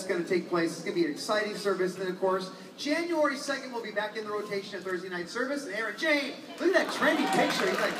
It's going to take place. It's going to be an exciting service. And then, of course, January 2nd, we'll be back in the rotation at Thursday night service. And Aaron Jane, look at that trendy picture. He's like